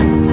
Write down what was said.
Bye.